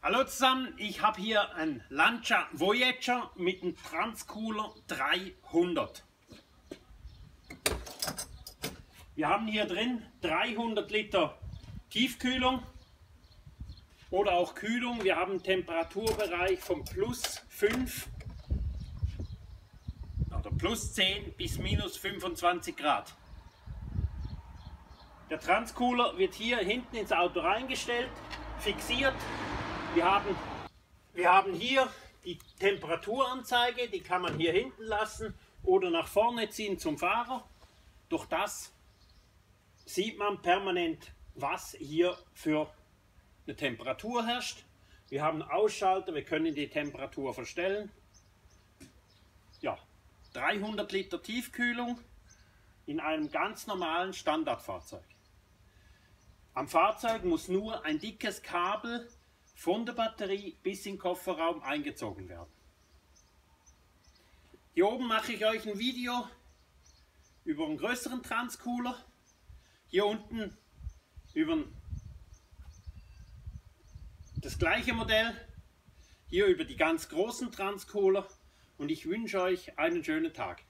Hallo zusammen, ich habe hier einen Lancia Voyager mit einem Transcooler 300. Wir haben hier drin 300 Liter Tiefkühlung oder auch Kühlung. Wir haben einen Temperaturbereich von plus 5 oder plus 10 bis minus 25 Grad. Der Transcooler wird hier hinten ins Auto reingestellt, fixiert. Wir haben, wir haben hier die Temperaturanzeige, die kann man hier hinten lassen oder nach vorne ziehen zum Fahrer. Durch das sieht man permanent, was hier für eine Temperatur herrscht. Wir haben Ausschalter, wir können die Temperatur verstellen. Ja, 300 Liter Tiefkühlung in einem ganz normalen Standardfahrzeug. Am Fahrzeug muss nur ein dickes Kabel von der Batterie bis in den Kofferraum eingezogen werden. Hier oben mache ich euch ein Video über einen größeren Transcooler. Hier unten über das gleiche Modell. Hier über die ganz großen Transcooler. Und ich wünsche euch einen schönen Tag.